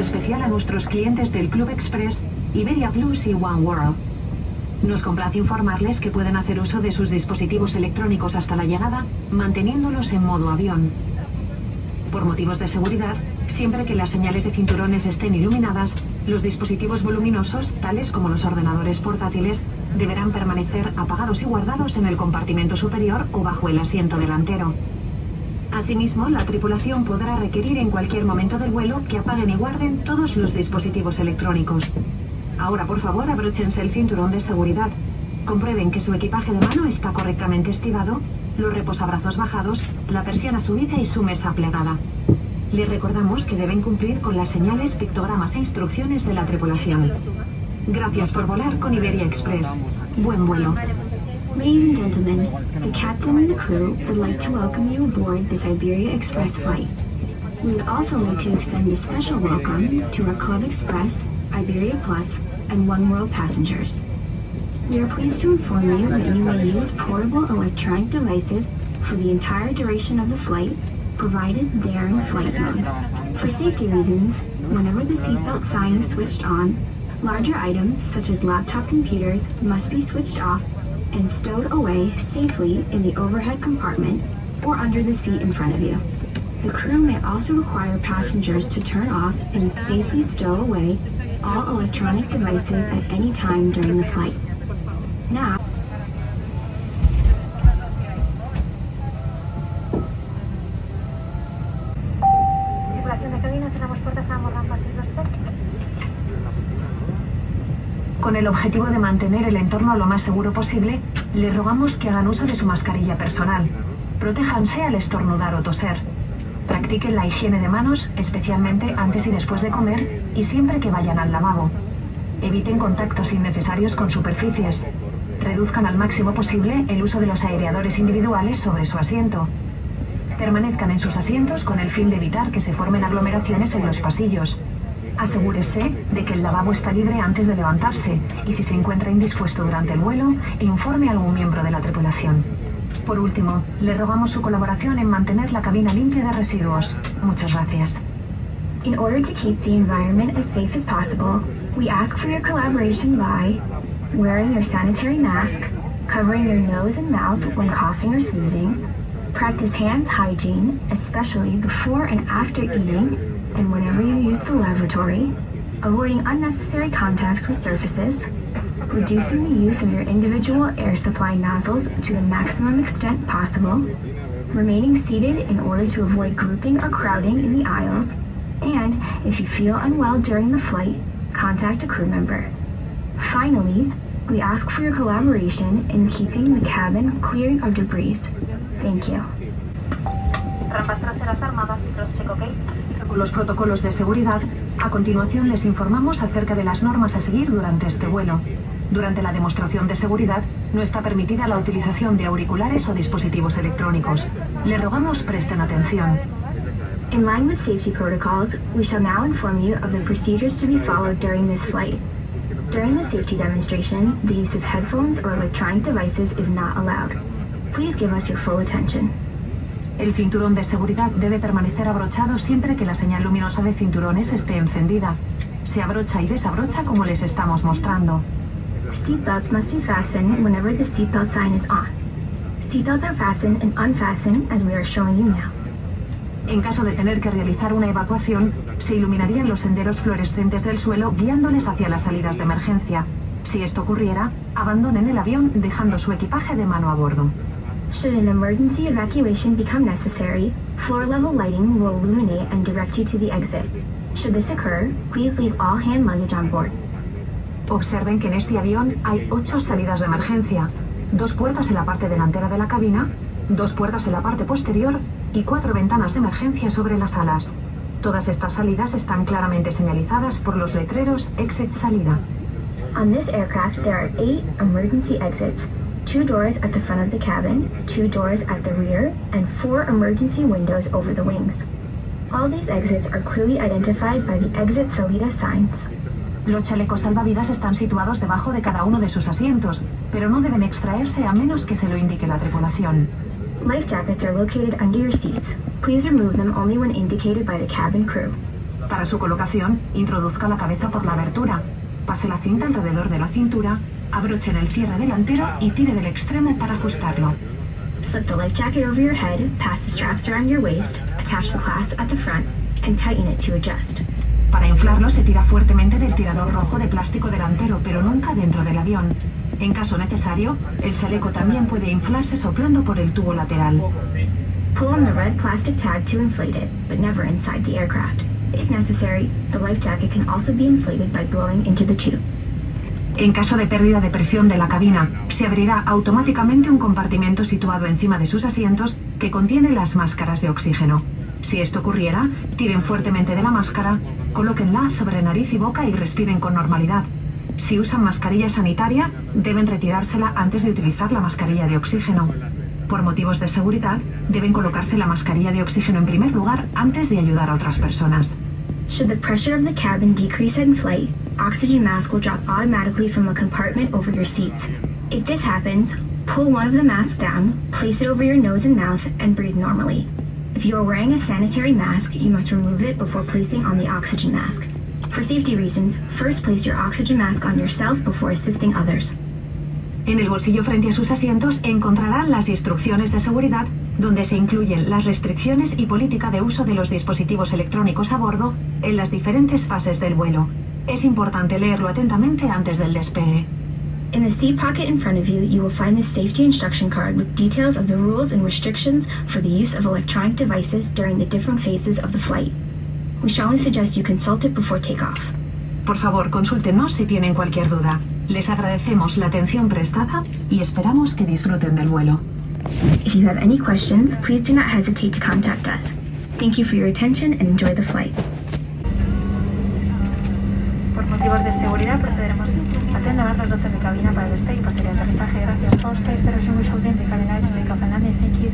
Especial a nuestros clientes del Club Express, Iberia Plus y One World. Nos complace informarles que pueden hacer uso de sus dispositivos electrónicos hasta la llegada, manteniéndolos en modo avión. Por motivos de seguridad, siempre que las señales de cinturones estén iluminadas, los dispositivos voluminosos, tales como los ordenadores portátiles, deberán permanecer apagados y guardados en el compartimento superior o bajo el asiento delantero. Asimismo, la tripulación podrá requerir en cualquier momento del vuelo que apaguen y guarden todos los dispositivos electrónicos. Ahora, por favor, abróchense el cinturón de seguridad. Comprueben que su equipaje de mano está correctamente estivado, los reposabrazos bajados, la persiana subida y su mesa plegada. Les recordamos que deben cumplir con las señales, pictogramas e instrucciones de la tripulación. Gracias por volar con Iberia Express. Buen vuelo. Ladies and gentlemen, the captain and the crew would like to welcome you aboard this Iberia Express flight. We would also like to extend a special welcome to our Club Express, Iberia Plus, and One World passengers. We are pleased to inform you that you may use portable electronic devices for the entire duration of the flight, provided they are in flight mode. For safety reasons, whenever the seatbelt sign is switched on, larger items such as laptop computers must be switched off and stowed away safely in the overhead compartment or under the seat in front of you. The crew may also require passengers to turn off and safely stow away all electronic devices at any time during the flight. Now, el objetivo de mantener el entorno lo más seguro posible, les rogamos que hagan uso de su mascarilla personal. Protéjanse al estornudar o toser. Practiquen la higiene de manos, especialmente antes y después de comer y siempre que vayan al lavabo. Eviten contactos innecesarios con superficies. Reduzcan al máximo posible el uso de los aireadores individuales sobre su asiento. Permanezcan en sus asientos con el fin de evitar que se formen aglomeraciones en los pasillos. Asegúrese de que el lavabo está libre antes de levantarse y si se encuentra indispuesto durante el vuelo, informe a algún miembro de la tripulación. Por último, le rogamos su colaboración en mantener la cabina limpia de residuos. Muchas gracias. in order to keep the environment as safe as possible, we ask for your collaboration by wearing your sanitary mask, covering your nose and mouth when coughing or sneezing, practice hands hygiene, especially before and after eating and whenever you use the lavatory, avoiding unnecessary contacts with surfaces, reducing the use of your individual air supply nozzles to the maximum extent possible, remaining seated in order to avoid grouping or crowding in the aisles, and if you feel unwell during the flight, contact a crew member. Finally, we ask for your collaboration in keeping the cabin clear of debris. Thank you. Los protocolos de seguridad, a continuación les informamos acerca de las normas a seguir durante este vuelo. Durante la demostración de seguridad, no está permitida la utilización de auriculares o dispositivos electrónicos. Le rogamos presten atención. In line with safety protocols, we shall now inform you of the procedures to be followed during this flight. During the safety demonstration, the use of headphones or electronic devices is not allowed. Please give us your full attention. El cinturón de seguridad debe permanecer abrochado siempre que la señal luminosa de cinturones esté encendida. Se abrocha y desabrocha como les estamos mostrando. Seatbelts must be fastened whenever the seatbelt sign is on. Seatbelts are fastened and unfastened as we are showing you now. En caso de tener que realizar una evacuación, se iluminarían los senderos fluorescentes del suelo guiándoles hacia las salidas de emergencia. Si esto ocurriera, abandonen el avión dejando su equipaje de mano a bordo. Should an emergency evacuation become necessary, floor level lighting will illuminate and direct you to the exit. Should this occur, please leave all hand luggage on board. Observen que en este avión hay ocho salidas de emergencia, dos puertas en la parte delantera de la cabina, dos puertas en la parte posterior y cuatro ventanas de emergencia sobre las alas. Todas estas salidas están claramente señalizadas por los letreros Exit Salida. On this aircraft, there are eight emergency exits two doors at the front of the cabin, two doors at the rear, and four emergency windows over the wings. All these exits are clearly identified by the exit salida signs. Los chalecos salvavidas están situados debajo de cada uno de sus asientos, pero no deben extraerse a menos que se lo indique la tripulación. Life jackets are located under your seats. Please remove them only when indicated by the cabin crew. Para su colocación, introduzca la cabeza por la abertura, pase la cinta alrededor de la cintura, abroche en el cierre delantero y tire del extremo para ajustarlo. Slip the life jacket over your head, pass the straps around your waist, attach the clasp at the front, and tighten it to adjust. Para inflarlo se tira fuertemente del tirador rojo de plástico delantero, pero nunca dentro del avión. En caso necesario, el chaleco también puede inflarse soplando por el tubo lateral. Pull on the red plastic tag to inflate it, but never inside the aircraft. If necessary, the life jacket can also be inflated by blowing into the tube. En caso de pérdida de presión de la cabina, se abrirá automáticamente un compartimento situado encima de sus asientos que contiene las máscaras de oxígeno. Si esto ocurriera, tiren fuertemente de la máscara, colóquenla sobre nariz y boca y respiren con normalidad. Si usan mascarilla sanitaria, deben retirársela antes de utilizar la mascarilla de oxígeno. Por motivos de seguridad, deben colocarse la mascarilla de oxígeno en primer lugar antes de ayudar a otras personas. Should the pressure of the cabin decrease in flight, oxygen mask will drop automatically from a compartment over your seats. If this happens, pull one of the masks down, place it over your nose and mouth, and breathe normally. If you are wearing a sanitary mask, you must remove it before placing on the oxygen mask. For safety reasons, first place your oxygen mask on yourself before assisting others. En el bolsillo frente a sus asientos encontrarán las instrucciones de seguridad donde se incluyen las restricciones y política de uso de los dispositivos electrónicos a bordo en las diferentes fases del vuelo. Es importante leerlo atentamente antes del despegue. In the seat pocket in front of you, you will find the safety instruction card with details of the rules and restrictions for the use of electronic devices during the different phases of the flight. We strongly suggest you consult it before takeoff. Por favor, consúltenos si tienen cualquier duda. Les agradecemos la atención prestada y esperamos que disfruten del vuelo. If you have any questions, please do not hesitate to contact us. Thank you for your attention and enjoy the flight. Motivos de seguridad procederemos a tener las notas de cabina para el despegue y posterior aterrizaje. Gracias. For safe operation, we shall the cabin lights, take off and landing. Thank you.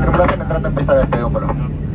Tripulación entrando en pista de despegue, por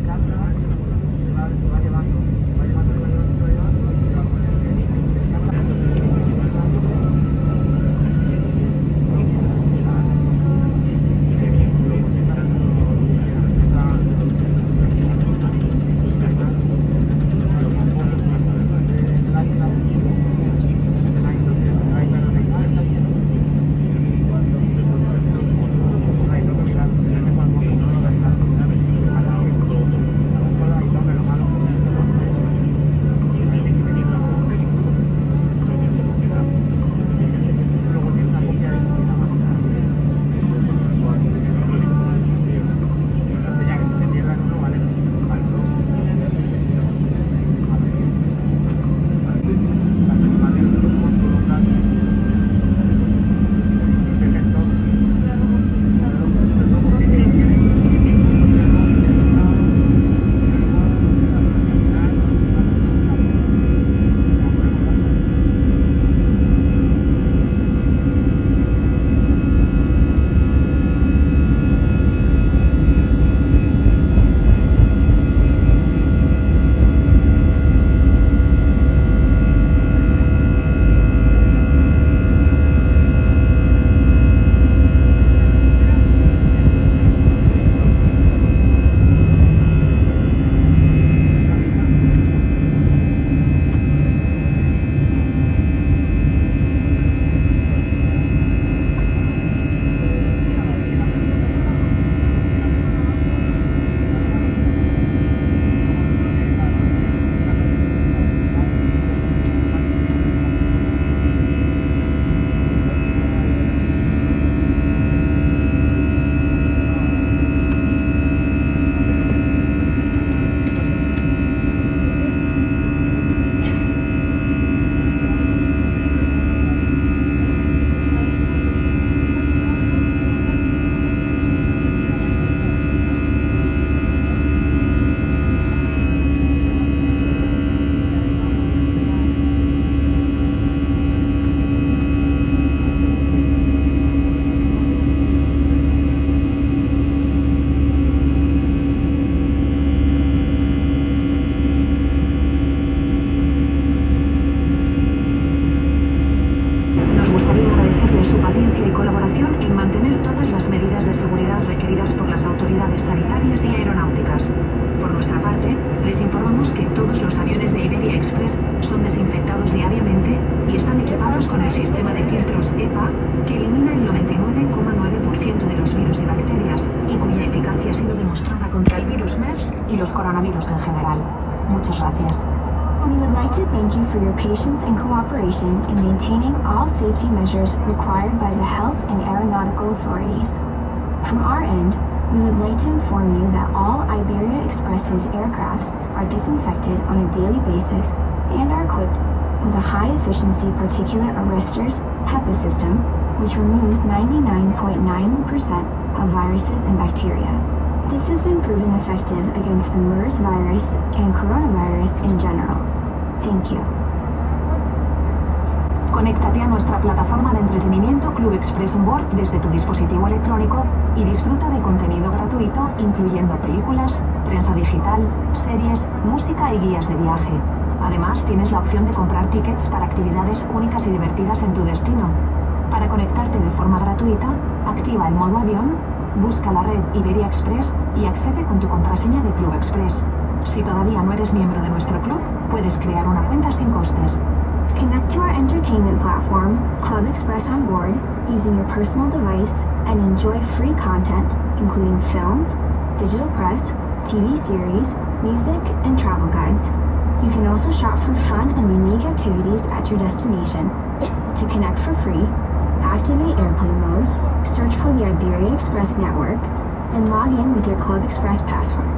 son desinfectados diariamente y están equipados con el sistema de filtros EPA que elimina el 99,9% de los virus y bacterias y cuya eficacia ha sido demostrada contra el virus MERS y los coronavirus en general. Muchas gracias. We would like to thank you for your patience and cooperation in maintaining all safety measures required by the health and aeronautical authorities. From our end, we would like to inform you that all Iberia Express's aircrafts are disinfected on a daily basis and are equipped with a high-efficiency particulate arresters HEPA system, which removes 99.9% of viruses and bacteria. This has been proven effective against the MERS virus and coronavirus in general. Thank you. Conéctate a nuestra plataforma de entretenimiento Club Express On Board desde tu dispositivo electrónico y disfruta de contenido gratuito incluyendo películas, prensa digital, series, música y guías de viaje. Además, tienes la opción de comprar tickets para actividades únicas y divertidas en tu destino. Para conectarte de forma gratuita, activa el modo avión, busca la red Iberia Express y accede con tu contraseña de Club Express. Si todavía no eres miembro de nuestro club, puedes crear una cuenta sin costes. Connect to our entertainment platform, Club Express on board, using your personal device and enjoy free content, including films, digital press, TV series, music, and travel guides. You can also shop for fun and unique activities at your destination. To connect for free, activate airplane mode, search for the Iberia Express network, and log in with your Club Express password.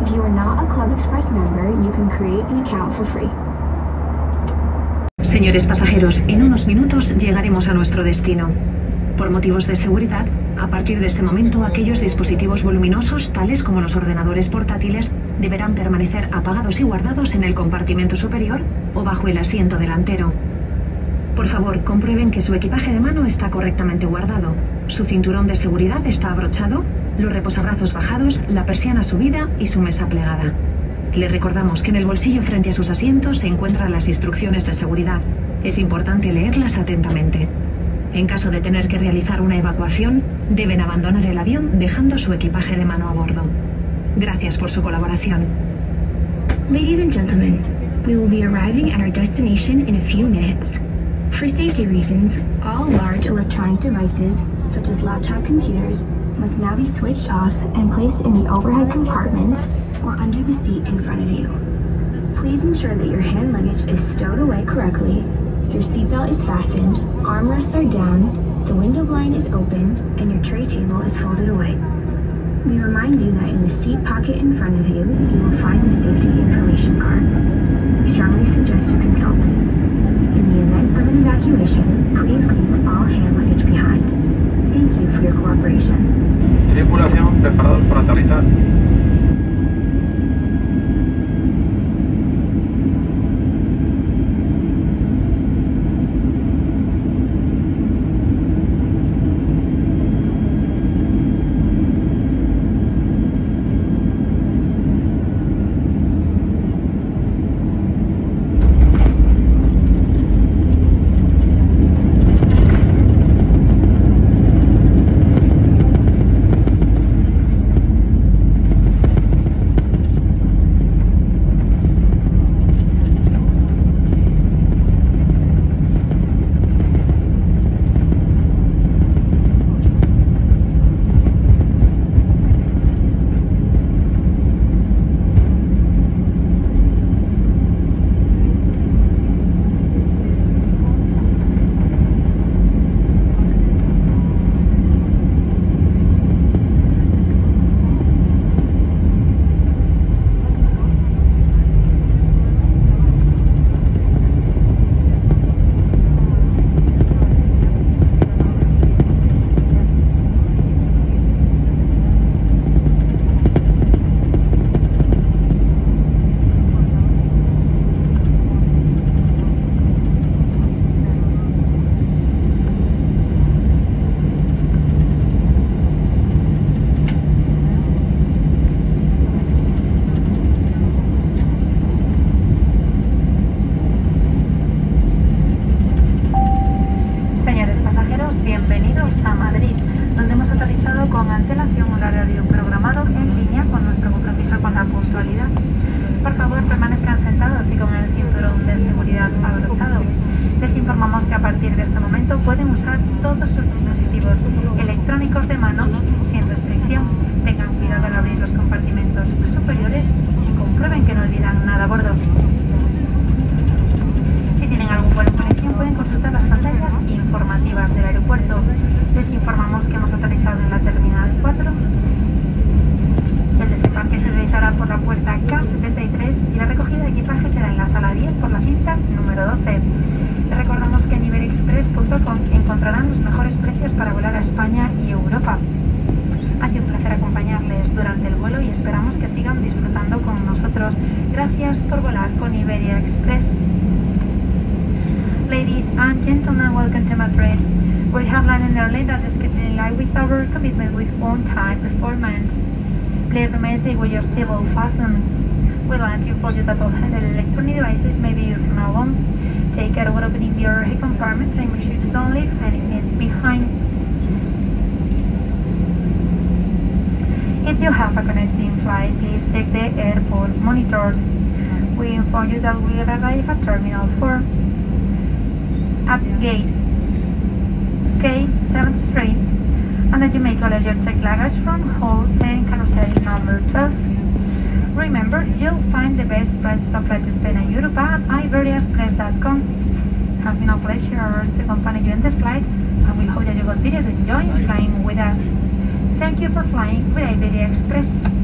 If you are not a Club Express member, you can create an account for free. Señores pasajeros, en unos minutos llegaremos a nuestro destino. Por motivos de seguridad, a partir de este momento aquellos dispositivos voluminosos, tales como los ordenadores portátiles, deberán permanecer apagados y guardados en el compartimento superior o bajo el asiento delantero. Por favor, comprueben que su equipaje de mano está correctamente guardado, su cinturón de seguridad está abrochado, los reposabrazos bajados, la persiana subida y su mesa plegada. Le recordamos que en el bolsillo frente a sus asientos se encuentran las instrucciones de seguridad. Es importante leerlas atentamente. En caso de tener que realizar una evacuación, deben abandonar el avión dejando su equipaje de mano a bordo. Gracias por su colaboración. Ladies and gentlemen, we will be arriving at our destination in a few minutes. For safety reasons, all large electronic devices, such as laptop computers, must now be switched off and placed in the overhead compartments or under the seat in front of you. Please ensure that your hand luggage is stowed away correctly, your seatbelt is fastened, armrests are down, the window blind is open, and your tray table is folded away. We remind you that in the seat pocket in front of you, you will find the safety information card. We strongly suggest you consult it. In the event of an evacuation, please leave all hand luggage behind. Thank you for your cooperation. Tripulación, preparados para aterrizar. Que no olvidan nada a bordo. Ladies and gentlemen, welcome to Madrid. We have landed early that is scheduled in line with our commitment with on-time performance. Please remain safe with your seatbelt fastened. We'd like to inform you that all electronic devices may be used from now on. Take care when opening your compartments and make sure you don't leave anything behind. If you have a connecting flight, please check the airport monitors. We inform you that we arrive at Terminal 4 at gate K73 and that you may collect your checked luggage from hold 10 carousel number 12. Remember, you'll find the best prices of flight to Spain and Europe at iberiaexpress.com. It has been a pleasure to accompany you in this flight and we hope that you continue to enjoy flying with us. Thank you for flying with Iberia Express.